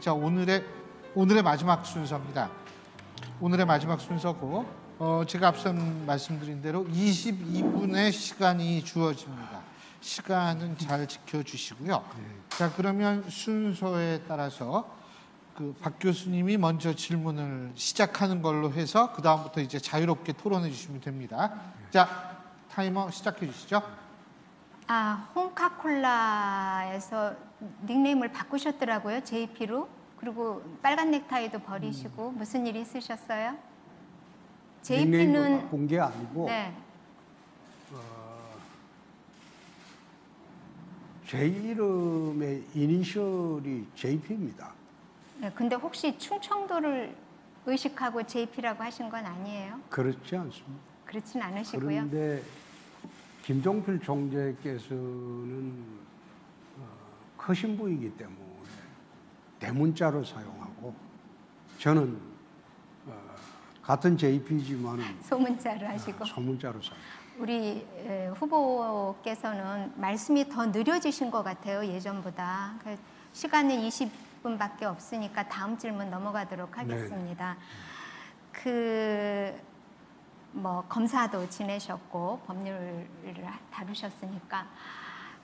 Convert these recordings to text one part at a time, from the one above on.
자 오늘의 오늘의 마지막 순서입니다. 오늘의 마지막 순서고 어, 제가 앞서 말씀드린 대로 22분의 시간이 주어집니다. 시간은 잘 지켜주시고요. 자 그러면 순서에 따라서 그 박 교수님이 먼저 질문을 시작하는 걸로 해서 그 다음부터 이제 자유롭게 토론해 주시면 됩니다. 자 타이머 시작해 주시죠. 아, 홍카콜라에서 닉네임을 바꾸셨더라고요. JP로. 그리고 빨간 넥타이도 버리시고 무슨 일이 있으셨어요? JP는 바꾼 게 아니고 네. 제 이름의 이니셜이 JP입니다. 네. 근데 혹시 충청도를 의식하고 JP라고 하신 건 아니에요? 그렇지 않습니다. 그렇진 않으시고요. 그런데 김종필 총재께서는 어, 크신 분이기 때문에 대문자로 사용하고 저는 어, 같은 JP지만은 소문자로 하시고 소문자로 사용. 우리 에, 후보께서는 말씀이 더 느려지신 것 같아요 예전보다 그 시간은 20분밖에 없으니까 다음 질문 넘어가도록 하겠습니다. 그 뭐 검사도 지내셨고 법률을 다루셨으니까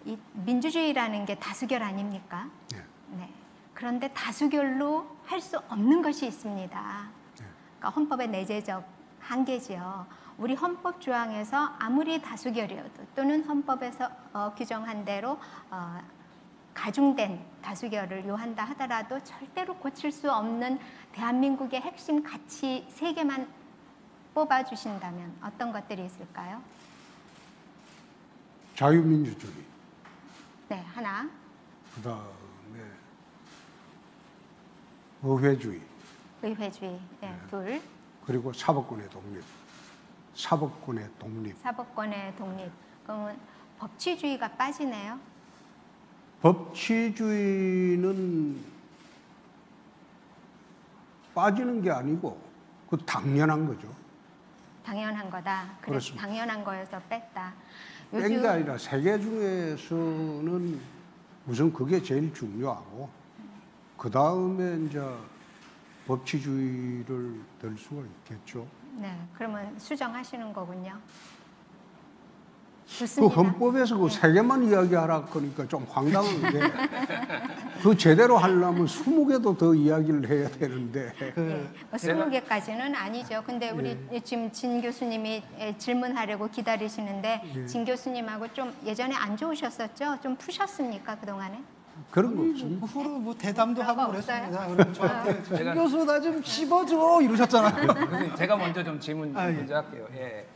이 민주주의라는 게 다수결 아닙니까? 네. 네. 그런데 다수결로 할 수 없는 것이 있습니다. 그러니까 헌법의 내재적 한계지요. 우리 헌법 조항에서 아무리 다수결이어도 또는 헌법에서 어, 규정한 대로 어, 가중된 다수결을 요한다 하더라도 절대로 고칠 수 없는 대한민국의 핵심 가치 세 개만 뽑아 주신다면 어떤 것들이 있을까요? 자유민주주의, 네, 하나, 그 다음에 의회주의, 의회주의, 네, 둘, 그리고 사법권의 독립. 사법권의 독립. 사법권의 독립. 그러면 법치주의가 빠지네요. 법치주의는 빠지는 게 아니고 그 당연한 거죠. 당연한 거다. 그래서 그렇습니다. 당연한 거여서 뺐다. 뺀 게 아니라 세계 중에서는 우선 그게 제일 중요하고 그 다음에 이제 법치주의를 들 수가 있겠죠. 네, 그러면 수정하시는 거군요. 그 좋습니다. 헌법에서 그 세 개만 이야기하라 그러니까 좀 황당한 게 그 제대로 하려면 스무 개도 더 이야기를 해야 되는데 예, 뭐 스무 개까지는 아니죠. 근데 우리 예. 지금 진 교수님이 예, 질문하려고 기다리시는데 예. 진 교수님하고 좀 예전에 안 좋으셨었죠? 좀 푸셨습니까 그 동안에? 그런 거 없습니다. 그 후로 뭐 대담도 하고? 그랬습니다. 그럼 저한테 제가- 정 교수 나 좀 씹어줘 이러셨잖아요. 제가 먼저 좀 질문 아, 예. 먼저 할게요. 예.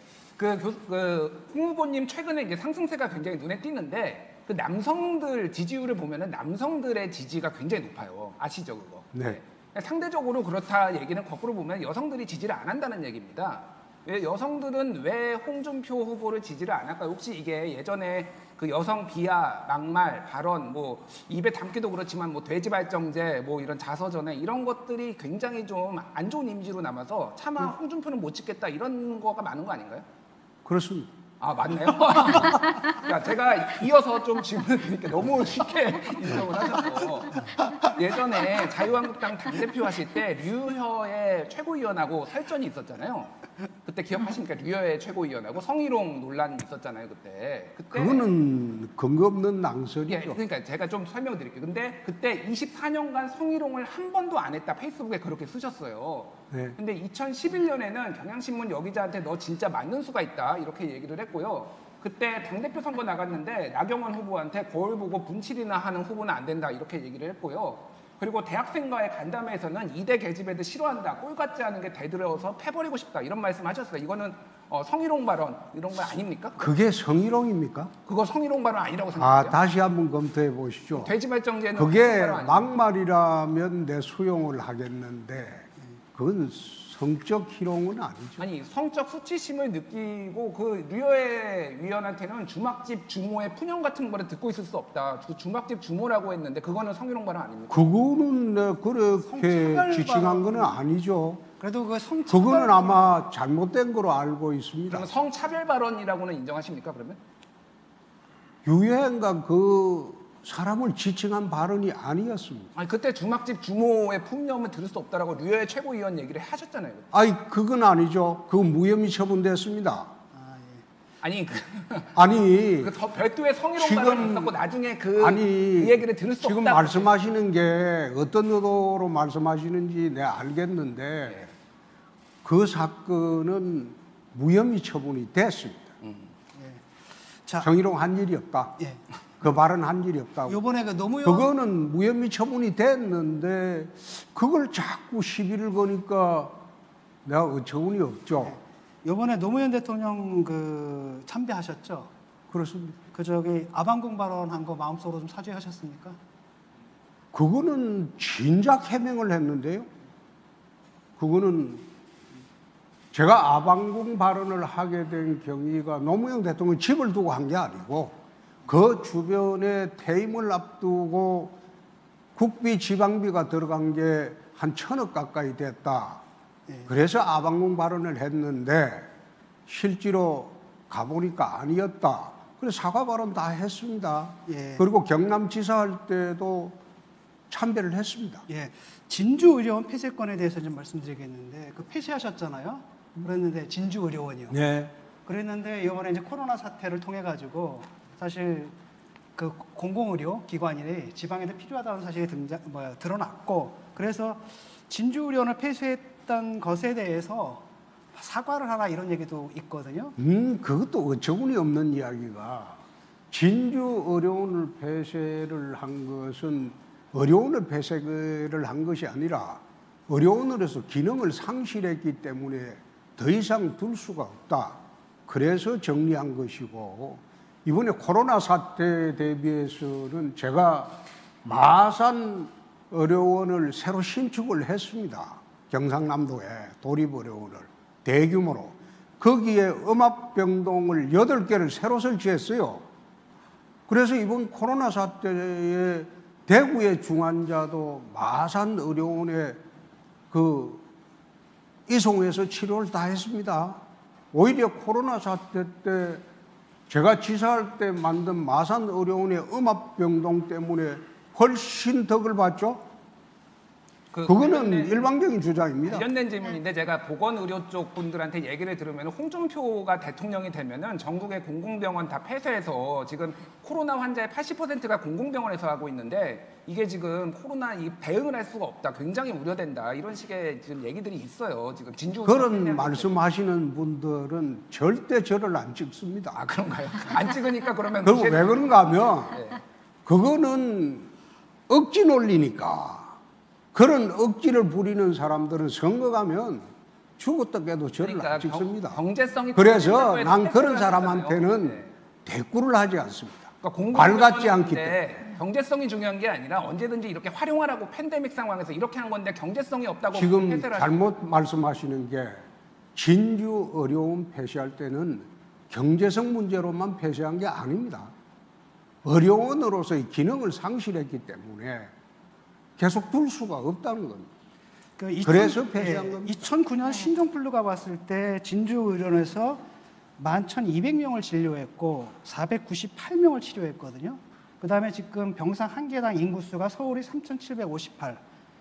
그, 교, 그, 홍 후보님 최근에 이제 상승세가 굉장히 눈에 띄는데 그 남성들 지지율을 보면은 남성들의 지지가 굉장히 높아요. 아시죠 그거? 네. 상대적으로 그렇다 얘기는 거꾸로 보면 여성들이 지지를 안 한다는 얘기입니다. 왜 여성들은 왜 홍준표 후보를 지지를 안 할까요? 혹시 이게 예전에 그 여성 비하, 막말, 발언, 뭐 입에 담기도 그렇지만 뭐 돼지 발정제, 뭐 이런 자서전에 이런 것들이 굉장히 좀 안 좋은 이미지로 남아서 차마 홍준표는 못 찍겠다 이런 거가 많은 거 아닌가요? 그렇습니다. 아 맞네요. 야, 제가 이어서 좀 질문을 드릴게요. 너무 쉽게 인정을 하셔서 예전에 자유한국당 당대표 하실 때 류혀의 최고위원하고 설전이 있었잖아요. 그때 기억하십니까? 류혀의 최고위원하고 성희롱 논란이 있었잖아요. 그때. 그때 그거는 근거 없는 예, 낭설이죠. 그러니까 제가 좀 설명드릴게요. 근데 그때 24년간 성희롱을 한 번도 안 했다 페이스북에 그렇게 쓰셨어요. 네. 근데 2011년에는 경향신문 여기자한테 너 진짜 맞는 수가 있다 이렇게 얘기를 했고요. 그때 당대표 선거 나갔는데 나경원 후보한테 거울 보고 분칠이나 하는 후보는 안 된다 이렇게 얘기를 했고요. 그리고 대학생과의 간담회에서는 이대 계집애들 싫어한다 꼴 같지 않은 게 대들어서 패버리고 싶다 이런 말씀 하셨어요. 이거는 어, 성희롱 발언 이런 거 아닙니까? 그게 성희롱입니까? 그거 성희롱 발언 아니라고 아 생각해요. 다시 한번 검토해 보시죠. 돼지 발정제는 그게? 막말이라면 내 수용을 하겠는데 그건 성적 희롱은 아니죠. 아니 성적 수치심을 느끼고 그 류여의 위원한테는 주막집 주모의 푸념 같은 거를 듣고 있을 수 없다. 그 주막집 주모라고 했는데 그거는 성희롱 발언 아닙니까? 그거는 내 그렇게 지칭한. 거는 아니죠. 그래도 그 성차별 그거는 아마 잘못된 거로 알고 있습니다. 그러면 성차별 발언이라고는 인정하십니까? 그러면? 유행과 그 사람을 지칭한 발언이 아니었습니다. 아니 그때 주막집 주모의 품념을 들을 수 없다라고 류의 최고위원 얘기를 하셨잖아요. 아니 그건 아니죠. 그 무혐의 처분됐습니다. 아니 그, 아니 그 더- 별도의 성희롱 지금- 발언이 있었고 나중에 그, 아니 그 얘기를 들을 수 지금 없다. 말씀하시는 게 어떤 의도로 말씀하시는지 내가 알겠는데 그 사건은 무혐의 처분이 됐습니다. 자, 정의롱 한 일이 없다. 예. 그 발언 한 일이 없다고. 요번에 그 노무현 그거는 무혐의 처분이 됐는데 그걸 자꾸 시비를 거니까 내가 어처구니 없죠. 요번에 노무현 대통령 그 참배하셨죠? 그렇습니다. 그 저기 아방궁 발언한 거 마음속으로 좀 사죄하셨습니까? 그거는 진작 해명을 했는데요. 그거는 제가 아방궁 발언을 하게 된 경위가 노무현 대통령 집을 두고 한 게 아니고 그 주변에 퇴임을 앞두고 국비 지방비가 들어간 게 한 천억 가까이 됐다. 예. 그래서 아방궁 발언을 했는데 실제로 가보니까 아니었다. 그래서 사과 발언 다 했습니다. 예. 그리고 경남지사 할 때도 참배를 했습니다. 예. 진주 의료원 폐쇄권에 대해서 좀 말씀드리겠는데 그 폐쇄하셨잖아요. 그랬는데 진주 의료원이요. 네. 그랬는데 이번에 이제 코로나 사태를 통해 가지고 사실 그 공공의료 기관이 지방에도 필요하다는 사실이 등장 뭐 드러났고 그래서 진주 의료원을 폐쇄했던 것에 대해서 사과를 하라 이런 얘기도 있거든요. 음, 그것도 어처구니 없는 이야기가 진주 의료원을 폐쇄를 한 것은 의료원을 폐쇄를 한 것이 아니라 의료원으로서 기능을 상실했기 때문에 더 이상 둘 수가 없다. 그래서 정리한 것이고 이번에 코로나 사태 대비해서는 제가 마산 의료원을 새로 신축을 했습니다. 경상남도에 도립의료원을 대규모로 거기에 음압병동을 여덟 개를 새로 설치했어요. 그래서 이번 코로나 사태에 대구의 중환자도 마산 의료원에 그 이송해서 치료를 다 했습니다. 오히려 코로나 사태 때 제가 지사할 때 만든 마산 의료원의 음압병동 때문에 훨씬 덕을 봤죠. 그 관련된- 일방적인 주장입니다. 관련된 질문인데 제가 보건의료 쪽 분들한테 얘기를 들으면 홍준표가 대통령이 되면은 전국의 공공병원 다 폐쇄해서 지금 코로나 환자의 80%가 공공병원에서 하고 있는데 이게 지금 코로나 이 대응을 할 수가 없다. 굉장히 우려된다. 이런 식의 지금 얘기들이 있어요. 지금 진주 그런 말씀하시는 분들은 절대 저를 안 찍습니다. 아 그런가요? 안 찍으니까 그러면 그리고 왜 그런가 하면 네. 그거는 억지 논리니까 그런 억지를 부리는 사람들은 선거 가면 죽었다 깨도 저를 그러니까 안 찍습니다. 경- 경제성이 그래서 난 그런 사람한테는. 네. 대꾸를 하지 않습니다. 그러니까 말 같지 않기 병원인데 경제성이 중요한 게 아니라 언제든지 이렇게 활용하라고 팬데믹 상황에서 이렇게 한 건데 경제성이 없다고 지금 잘못 말씀하시는 게 진주 의료원 폐쇄할 때는 경제성 문제로만 폐쇄한 게 아닙니다. 의료원으로서의 기능을 상실했기 때문에 계속 둘 수가 없다는 겁니다. 그 2000 그래서 폐쇄한 겁니다. 2009년 신종플루가 왔을 때 진주의료원에서 11,200명을 진료했고 498명을 치료했거든요. 그 다음에 지금 병상 한 개당 인구수가 서울이 3,758,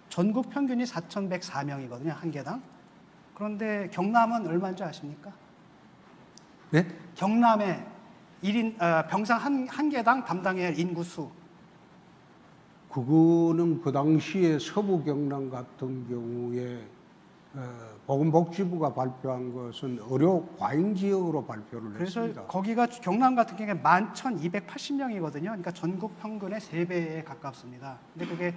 전국 평균이 4,104명이거든요. 한 개당. 그런데 경남은 얼마인지 아십니까? 네? 경남의 1인 아, 병상 한, 한 개당 할 인구수 그거는 그 당시에 서부 경남 같은 경우에 어, 보건복지부가 발표한 것은 의료 과잉 지역으로 발표를 그래서 했습니다. 거기가 경남 같은 경우에 11,280명이거든요. 그러니까 전국 평균의 3배에 가깝습니다. 근데 그게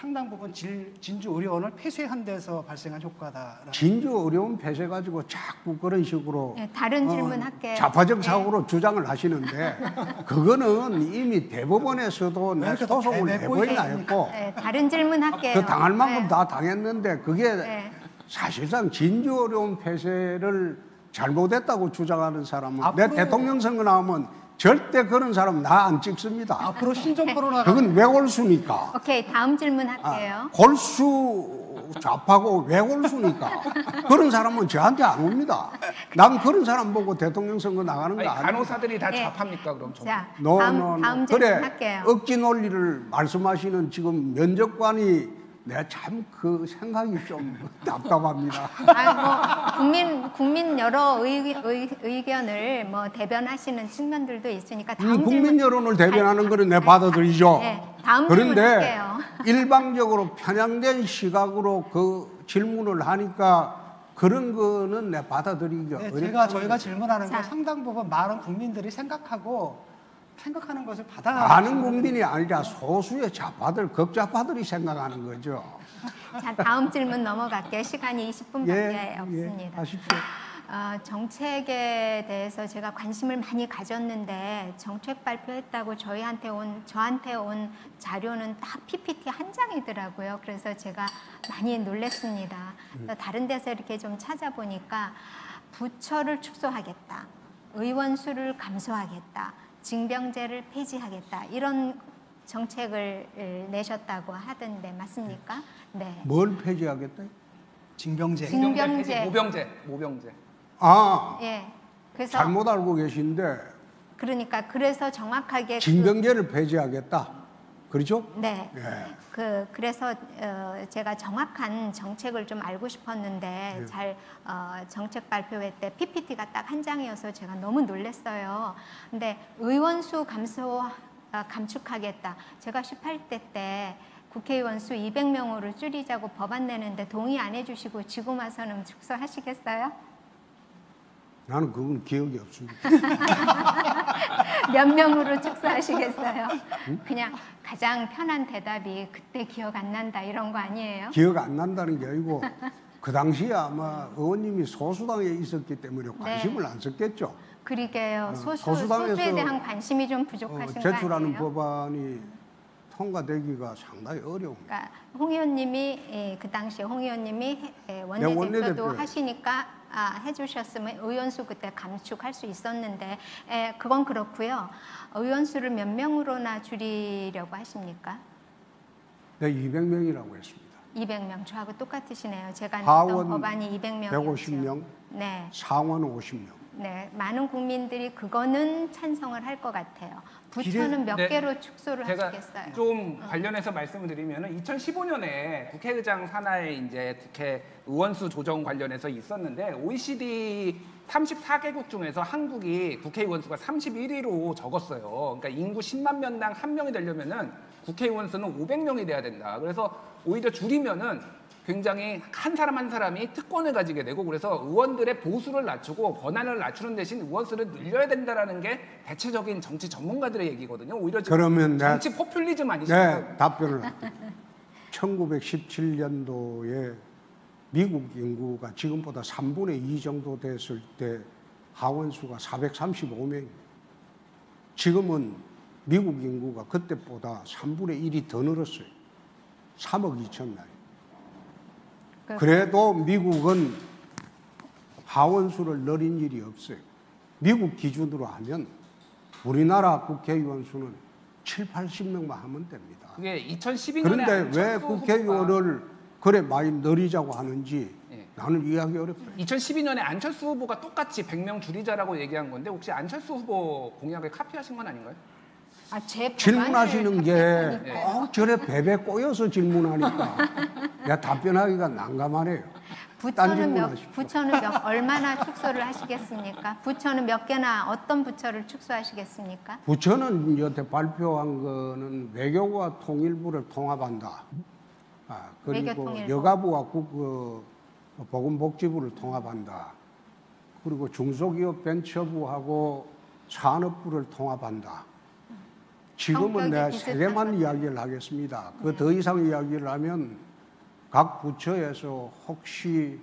상당 부분 질, 진주 의료원을 폐쇄한 데서 발생한 효과다. 진주 의료원 폐쇄 가지고 자꾸 그런 식으로 네, 다른 어, 질문 할게요. 좌파적 네. 사고로 주장을 하시는데 그거는 이미 대법원에서도 내 소송을 배포 했고 네, 다른 질문 할게요. 그 당할 만큼 네. 다 당했는데 그게 네. 사실상 진주 의료원 폐쇄를 잘못했다고 주장하는 사람은 내 앞으로- 대통령 선거 나오면 절대 그런 사람 나 안 찍습니다. 앞으로 신종 코로나가 그건 왜 골수니까. 오케이 다음 질문 아, 할게요. 골수 좌파고 외골수니까 그런 사람은 저한테 안 옵니다. 난 그런 사람 보고 대통령 선거 나가는 거 아니, 아닙니다. 간호사들이 다 예. 좌파입니까 그럼? 전 자, no, 다음, no, no. 다음 질문 그래 할게요. 억지 논리를 말씀하시는 지금 면접관이 내가 참 그 생각이 좀 답답합니다. 아이고 국민 국민 여러 의, 의, 의 견을 뭐 대변하시는 측면들도 있으니까 다음 음, 국민 질문 여론을 대변하는 거는 내 받아들이죠. 네, 다음 그런데. 일방적으로 편향된 시각으로 그 질문을 하니까 그런 거는 내 받아들이기가 네. 제가 저희가 질문하는 자. 거 상당 부분 많은 국민들이 생각하고 생각하는 것을 받아 많은 국민이 아니라 소수의 좌파들, 극좌파들이 생각하는 거죠. 자 다음 질문 넘어갈게요. 시간이 20분밖에 예, 없습니다. 예, 하십시오. 어, 정책에 대해서 제가 관심을 많이 가졌는데 정책 발표했다고 저희한테 온 저한테 온 자료는 딱 PPT 한 장이더라고요. 그래서 제가 많이 놀랐습니다. 그래서 다른 데서 이렇게 좀 찾아보니까 부처를 축소하겠다, 의원 수를 감소하겠다, 징병제를 폐지하겠다 이런 정책을 에, 내셨다고 하던데 맞습니까? 네. 뭘 폐지하겠다? 징병제 징- 징병제. 모병제, 모병제. 아, 예. 그래서 잘못 알고 계신데 그러니까 그래서 정확하게 그- 징병제를 폐지하겠다. 그렇죠? 네. 예. 그 그래서 어, 제가 정확한 정책을 좀 알고 싶었는데 예. 잘 어, 정책 발표회 때 PPT가 딱 한 장이어서 제가 너무 놀랐어요. 근데 의원 수 감소 아, 감축하겠다. 제가 18대 때 국회의원 수 200명으로 줄이자고 법안 내는데 동의 안 해주시고 지금 와서는 축소하시겠어요? 나는 그건 기억이 없습니다. 몇 명으로 축소하시겠어요? 그냥 가장 편한 대답이 그때 기억 안 난다 이런 거 아니에요? 기억 안 난다는 게 아니고 그 당시에 아마 의원님이 소수당에 있었기 때문에 관심을 안 썼겠죠. 그러게요. 어, 소수, 소수에 대한 관심이 좀 어, 부족하신 거 제출하는 아니에요? 법안이 통과되기가 상당히 어려운 그러니까 홍 의원님이 예, 그 당시에 홍 의원님이 해- 예, 원내대표. 원내대표도 하시니까 아, 해주셨으면 의원수 그때 감축할 수 있었는데 예, 그건 그렇고요. 의원수를 몇 명으로나 줄이려고 하십니까? 네, 200명이라고 했습니다. 200명 저하고 똑같으시네요. 제가 냈던 법안이 200명이었죠. 150명, 네. 상원 50명. 네, 많은 국민들이 그거는 찬성을 할 것 같아요. 부처는 몇 네, 개로 축소를 하시겠어요? 좀 관련해서 말씀을 드리면은 2015년에 국회의장 산하에 이제 국회 의원수 조정 관련해서 있었는데 OECD 34개국 중에서 한국이 국회의원 수가 31위로 적었어요. 그러니까 인구 10만 명당 한 명이 되려면은 국회의원 수는 500명이 돼야 된다. 그래서 오히려 줄이면은 굉장히 한 사람 한 사람이 특권을 가지게 되고 그래서 의원들의 보수를 낮추고 권한을 낮추는 대신 의원 수를 늘려야 된다라는 게 대체적인 정치 전문가들의 얘기거든요. 오히려 그러면 내- 정치 포퓰리즘 아니신가요? 네, 답변을 할게요. 1917년도에 미국 인구가 지금보다 3분의 2 정도 됐을 때 하원수가 435명입니다. 지금은 미국 인구가 그때보다 3분의 1이 더 늘었어요. 3억 2천 날. 그- 그래도 미국은 하원수를 늘린 일이 없어요. 미국 기준으로 하면 우리나라 국회의원 수는 7, 80명만 하면 됩니다. 그게 2012년에 그런데 왜 국회의원을 그래 많이 늘리자고 하는지 예. 나는 이해하기 어렵다. 2012년에 안철수 후보가 똑같이 100명 줄이자라고 얘기한 건데 혹시 안철수 후보 공약을 카피하신 건 아닌가요? 아, 제 질문하시는 게 답변을 꼭 저래 베베 꼬여서 질문하니까 내가 답변하기가 난감하네요. 딴 부처는 몇 하십시오. 부처는 몇 얼마나 축소를 하시겠습니까? 부처는 몇 개나 어떤 부처를 축소하시겠습니까? 부처는 여태 발표한 거는 외교와 통일부를 통합한다. 아, 그리고 통일부. 여가부와 국, 어, 보건복지부를 통합한다. 그리고 중소기업 벤처부하고 산업부를 통합한다. 지금은 내가 세 개만. 이야기를 하겠습니다. 그더 이상 이야기를 하면 각 부처에서 혹시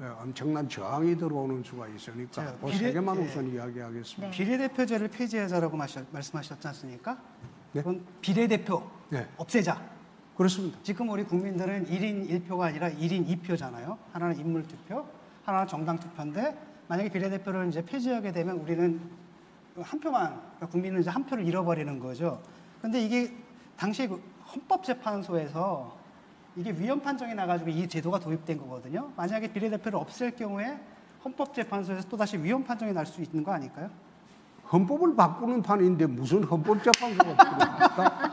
어, 엄청난 저항이 들어오는 수가 있으니까 자, 그 비례- 세 개만 예. 우선 이야기하겠습니다. 네. 비례대표제를 폐지하자라고 마셔- 말씀하셨지 않습니까? 네. 그건 비례대표 네. 없애자. 그렇습니다. 지금 우리 국민들은 1인 1표가 아니라 1인 2표잖아요. 하나는 인물 투표, 하나는 정당 투표인데 만약에 비례대표를 이제 폐지하게 되면 우리는 한 표만 그러니까 국민은 이제 한 표를 잃어버리는 거죠. 근데 이게 당시 그 헌법재판소에서 이게 위헌 판정이 나가지고 이 제도가 도입된 거거든요. 만약에 비례대표를 없앨 경우에 헌법재판소에서 또 다시 위헌 판정이 날 수 있는 거 아닐까요? 헌법을 바꾸는 판인데 무슨 헌법재판소가 필요합니까?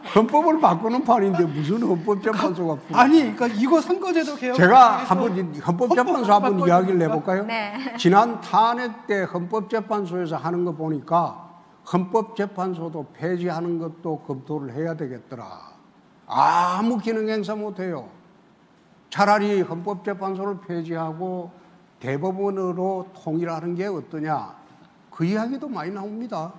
헌법을 바꾸는 판인데 무슨 헌법재판소가 필요합니까? 아니, 그러니까 이거 선거제도 개혁. 제가 한번 이 헌법재판소 한번 이야기를? 해볼까요? 네. 지난 탄핵 때 헌법재판소에서 하는 거 보니까 헌법재판소도 폐지하는 것도 검토를 해야 되겠더라. 아무 기능 행사 못해요. 차라리 헌법재판소를 폐지하고 대법원으로 통일하는 게 어떠냐. 그 이야기도 많이 나옵니다.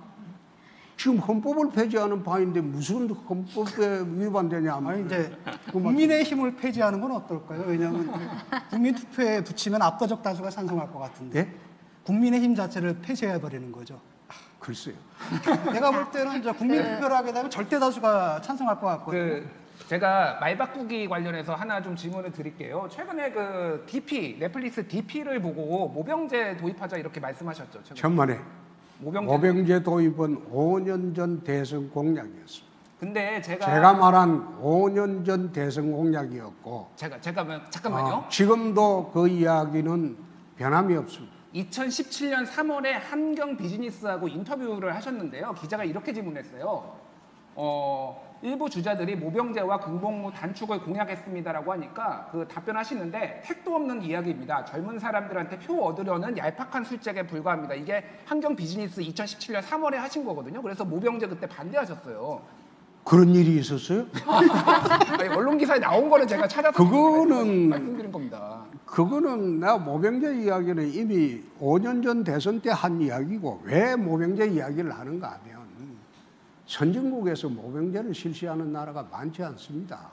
지금 헌법을 폐지하는 바인데 무슨 헌법에 위반되냐. 아니 이제 국민의 힘을 폐지하는 건 어떨까요? 왜냐하면 국민 투표에 붙이면 압도적 다수가 찬성할 것 같은데 예? 국민의 힘 자체를 폐쇄해 버리는 거죠. 글쎄요. 내가 볼 때는 국민 투표를 하게 되면 절대 다수가 찬성할 것 같거든요. 그 제가 말 바꾸기 관련해서 하나 좀 질문을 드릴게요. 최근에 그 DP 넷플릭스 DP를 보고 모병제 도입하자 이렇게 말씀하셨죠. 최근에. 천만에 모병제. 모병제 도입은 5년 전 대선 공약이었습니다. 근데 제가 제가 말한 5년 전 대선 공약이었고 제가 제가 잠깐만요. 어, 지금도 그 이야기는 변함이 없습니다. 2017년 3월에 한경 비즈니스하고 인터뷰를 하셨는데요. 기자가 이렇게 질문했어요. 어, 일부 주자들이 모병제와 군복무 단축을 공약했습니다라고 하니까 그 답변하시는데 택도 없는 이야기입니다. 젊은 사람들한테 표 얻으려는 얄팍한 술책에 불과합니다. 이게 한경 비즈니스 2017년 3월에 하신 거거든요. 그래서 모병제 그때 반대하셨어요. 그런 일이 있었어요? 아니, 언론 기사에 나온 거를 제가 찾아서 그거는- 말씀드린 겁니다. 그거는 내가 모병제 이야기는 이미 5년 전 대선 때 한 이야기고 왜 모병제 이야기를 하는가 하면 선진국에서 모병제를 실시하는 나라가 많지 않습니다.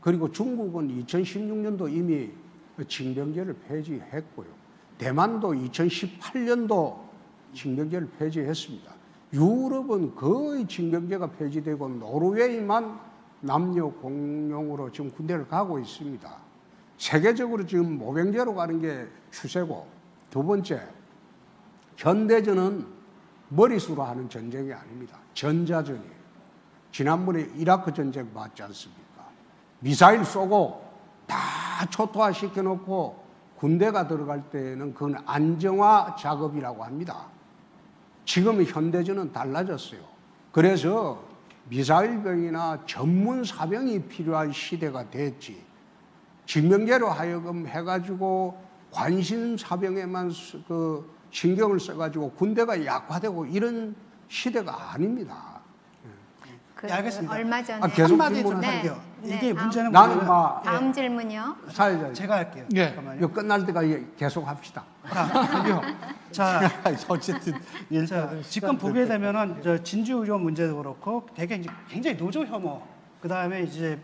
그리고 중국은 2016년도 이미 징병제를 폐지했고요. 대만도 2018년도 징병제를 폐지했습니다. 유럽은 거의 징병제가 폐지되고 노르웨이만 남녀 공용으로 지금 군대를 가고 있습니다. 세계적으로 지금 모병제로 가는 게 추세고 두 번째 현대전은 머릿수로 하는 전쟁이 아닙니다. 전자전이에요. 지난번에 이라크 전쟁 봤지 않습니까? 미사일 쏘고 다 초토화 시켜 놓고 군대가 들어갈 때는 그건 안정화 작업이라고 합니다. 지금 현대전은 달라졌어요. 그래서 미사일병이나 전문 사병이 필요한 시대가 됐지. 징병제로 하여금 해가지고 관심 사병에만 스- 그 신경을 써가지고 군대가 약화되고 이런 시대가 아닙니다. 그 네, 알겠습니다. 얼마 전에 아, 계속 한마디 좀 질문하세요. 할게요. 네, 이게 다음. 문제는 나는 막 다음 질문요. 사회자 제가 할게요. 예. 잠깐만요. 이거 끝날 때까지 계속 합시다. 아니요. 자, 어쨌든 자, 지금 보게 되면은 저 진주 의료 문제도 그렇고 되게 이제 굉장히 노조 혐오, 그 다음에 이제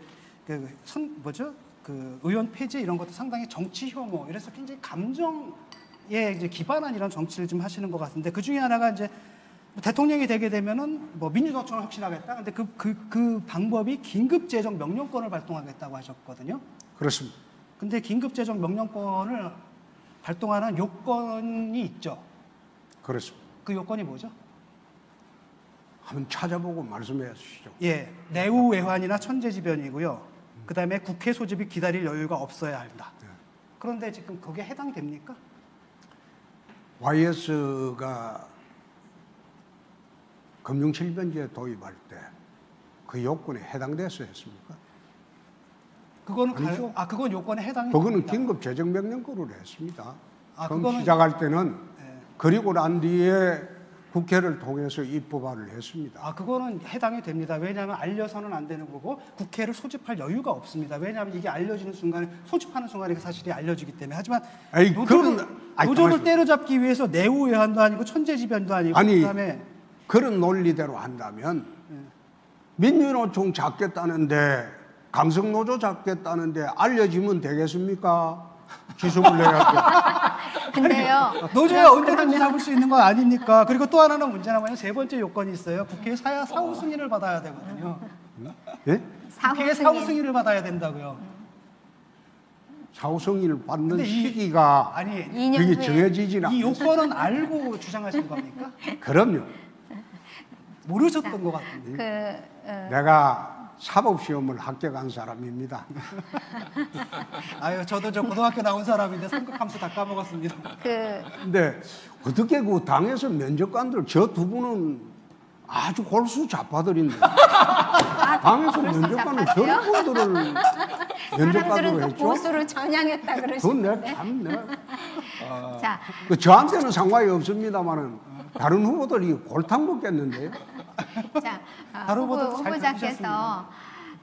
그 선 뭐죠? 그 의원 폐지 이런 것도 상당히 정치 혐오, 이래서 굉장히 감정 에 이제 기반한 이런 정치를 좀 하시는 것 같은데 그 중에 하나가 이제 뭐 대통령이 되게 되면은 뭐 민주노총을 혁신하겠다. 근데 그 그 그 방법이 긴급 재정 명령권을 발동하겠다고 하셨거든요. 그렇습니다. 근데 긴급 재정 명령권을 발동하는 요건이 있죠. 그렇습니다. 그 요건이 뭐죠? 한번 찾아보고 말씀해 주시죠. 예, 내후 외환이나 천재지변이고요. 그 다음에 국회 소집이 기다릴 여유가 없어야 한다. 그런데 지금 그게 해당됩니까? YS가 금융실변제 도입할 때 그 요건에 해당돼서 했습니까? 그거는 가, 아니죠. 아 그건 요건에 해당이 그거는. 긴급 재정명령권으로 했습니다. 아, 처음 그거는- 시작할 때는 예. 그리고 난 뒤에 국회를 통해서 입법화를 했습니다. 아 그거는 해당이 됩니다. 왜냐하면 알려서는 안 되는 거고 국회를 소집할 여유가 없습니다. 왜냐하면 이게 알려지는 순간에 소집하는 순간에 그 사실이 알려지기 때문에 하지만 아이, 노조를, 그런- 노조를 가만있어. 때려잡기 위해서 내후 외환도 아니고 천재지변도 아니고 아니, 그다음에 그런 논리대로 한다면 민주노총 잡겠다는데 강성노조 잡겠다는데 알려지면 되겠습니까? 지속을 내야 근데요. 노조야 언제든지 잡을 수 있는 거 아닙니까? 그리고 또 하나는 문제는 뭐냐면 세 번째 요건이 있어요. 국회에 사야 사후 승인을 받아야 되거든요. 돼? 예? 사후 국회에 사후 승인. 승인을 받아야 된다고요. 사후 승인을 받는 근데 이- 시기가 아니 2년 그게 정해지진 이않 요건은 알고 주장하신 겁니까? 그럼요. 모르셨던 것 같은데. 그 어, 내가 사법시험을 합격한 사람입니다. 아유, 저도 저 고등학교 나온 사람인데 삼각함수 다 까먹었습니다. 그 근데 어떻게 그 당에서 면접관들 저 두 분은 아주 골수 좌파들인데 아, 당에서 면접관은? 저런 분들을 면접관으로 또 했죠? 보수를 전향했다 그건 그러시는데. 내가 참 내가 자, 그 저한테는 상관이 없습니다만은 다른 후보들이 골탕 먹겠는데요. 자 후보, 후보도 잘 후보자께서.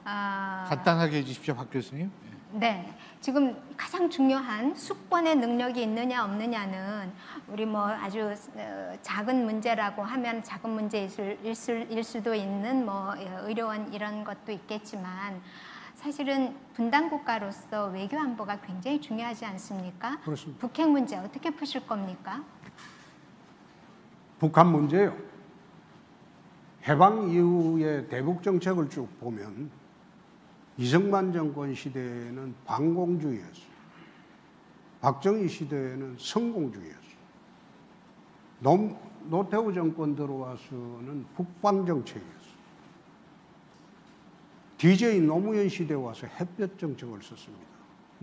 아, 간단하게 해주십시오, 박 교수님. 네, 지금 가장 중요한 숙번의 능력이 있느냐 없느냐는 우리 뭐 아주 어, 작은 문제라고 하면 작은 문제일 수- 일 수- 일 수도 있는 뭐 예, 의료원 이런 것도 있겠지만 사실은 분단 국가로서 외교 안보가 굉장히 중요하지 않습니까? 그렇습니다. 북핵 문제 어떻게 푸실 겁니까? 북한 문제요. 해방 이후의 대북 정책을 쭉 보면 이승만 정권 시대에는 반공주의였어요. 박정희 시대에는 성공주의였어요. 노, 노태우 정권 들어와서는 북방 정책이었어요. DJ 노무현 시대 와서 햇볕 정책을 썼습니다.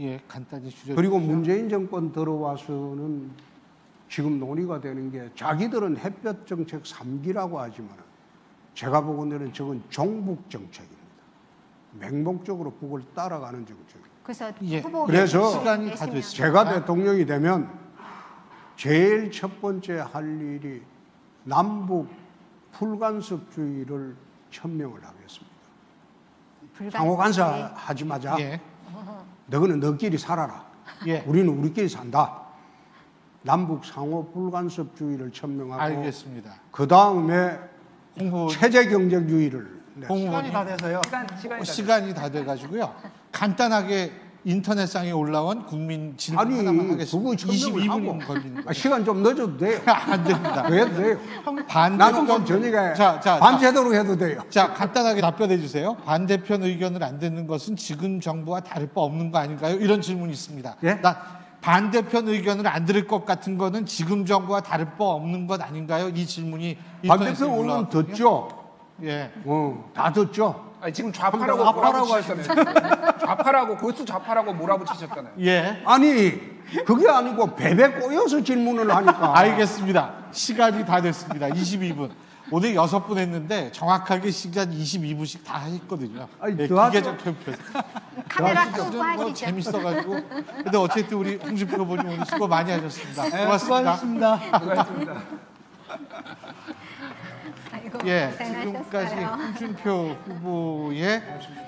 예, 간단히 줄여. 그리고 문재인 정권 들어와서는 지금 논의가 되는 게 자기들은 햇볕 정책 3기라고 하지만 제가 보건대는 저건 종북 정책입니다. 맹목적으로 북을 따라가는 정책. 그래서 예, 그래서 시간이 다 됐습니다. 제가 대통령이 되면 제일 첫 번째 할 일이 남북 풀간섭주의를 천명을 하겠습니다. 상호 간섭하지 마자. 예, 너희는 너끼리 살아라. 예, 우리는 우리끼리 산다. 남북 상호 불간섭주의를 천명하고 알겠습니다. 그 다음에 홍보 체제 경쟁주의를 네. 시간이 다 돼서요. 시간 시간이 다 시간이 다 돼가지고요. 간단하게 인터넷상에 올라온 국민 질문 아니, 하나만 하겠습니다. 천명을 22분 하고. 걸리는 아. 시간 좀 늦어도 돼요. 안 됩니다. 그래도 돼요. 반대편 나는 좀 저녁에 자, 자, 밤새도록 해도 돼요. 자, 간단하게 답변해 주세요. 반대편 의견을 안 듣는 것은 지금 정부와 다를 바 없는 거 아닌가요? 이런 질문이 있습니다. 예? 나 반대편 의견을 안 들을 것 같은 거는 지금 정부와 다를 바 없는 것 아닌가요? 이 질문이 반대편 올라왔거든요. 듣죠? 예. 어, 다 듣죠? 아니, 지금 좌파라고 좌파라고 몰아붙이셨잖아요. 좌파라고 골수 좌파라고 몰아붙이셨잖아요. 예. 아니, 그게 아니고 베베 꼬여서 질문을 하니까. 알겠습니다. 시간이 다 됐습니다. 22분. 오늘 여섯 분 했는데 정확하게 시간 22분씩 다 했거든요. 아니, 예, 더 기계적 형편. 카메라 끄고 뭐 하시죠. 재밌어가지고. 근데 어쨌든 우리 홍준표 후보님 오늘 수고 많이 하셨습니다. 네, 고맙습니다. 수고하셨습니다. 수고하셨습니다. 아이고, 예. 지금까지 홍준표 후보의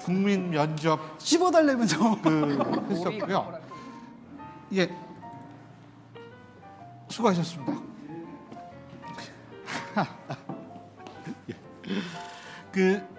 국민 면접 15달래면 좀. 그 했었고요. 예, 수고하셨습니다. 예. 그